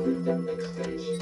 Stage.